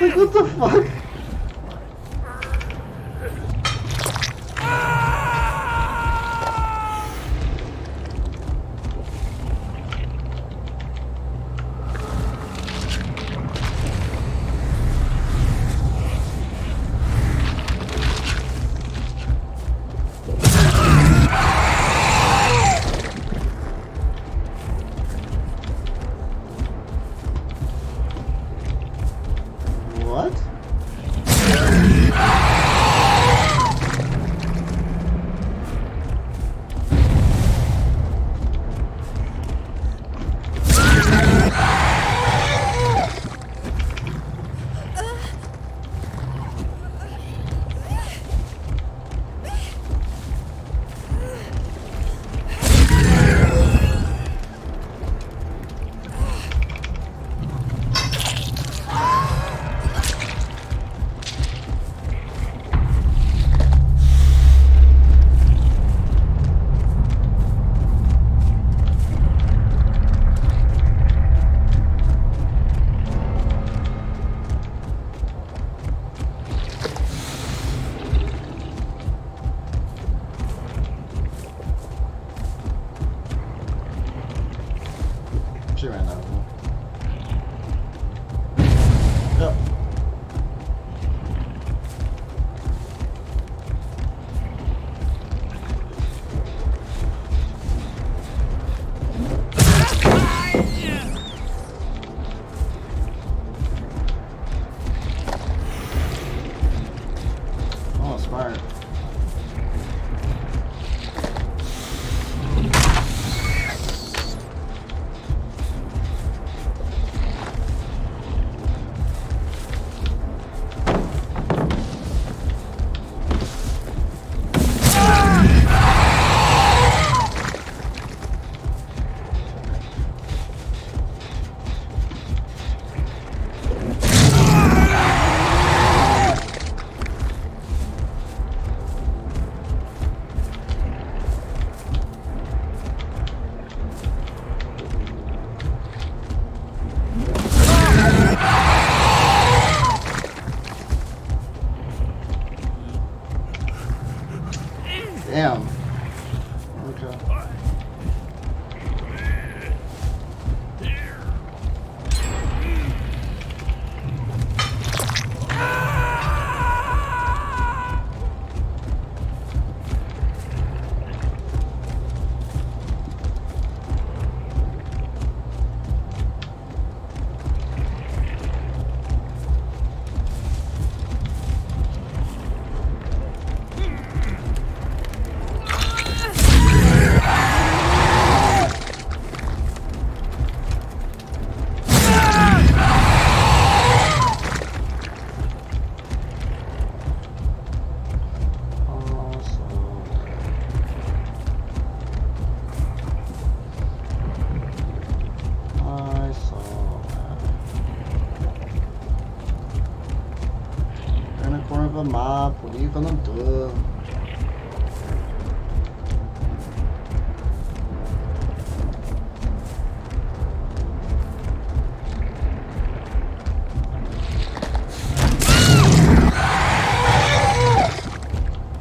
Like, what the fuck? Okay.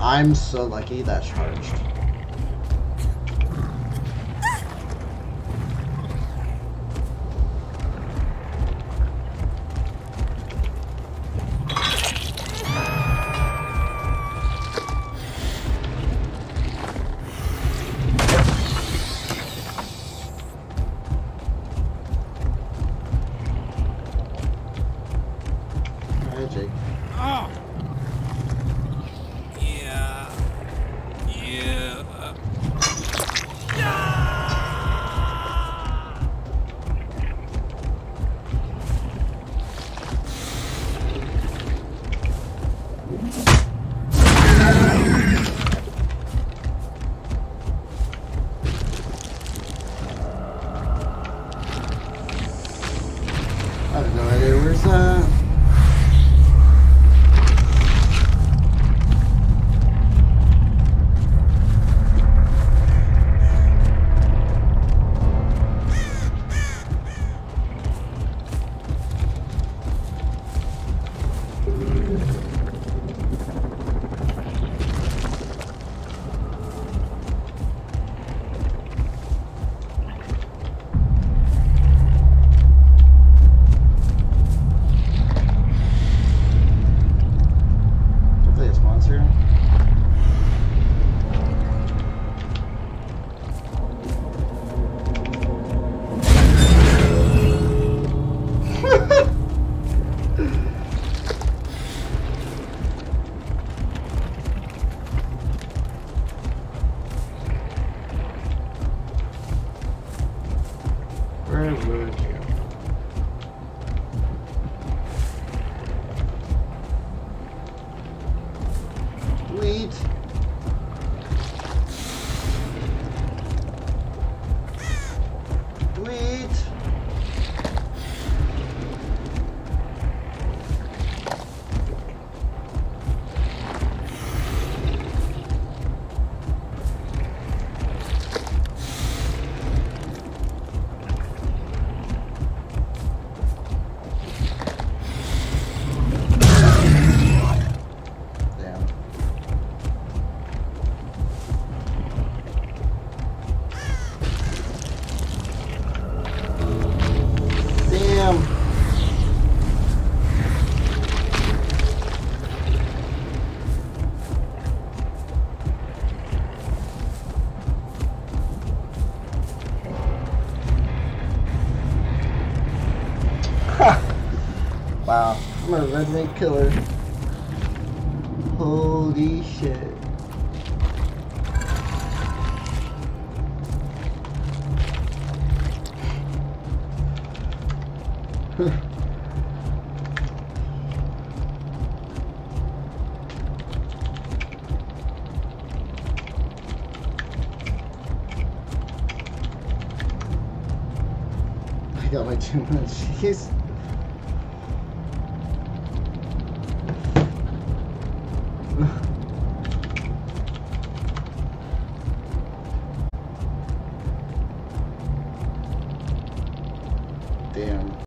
I'm so lucky that charged. Wow, I'm a resident killer. Holy shit. I got my two minutes. Jeez.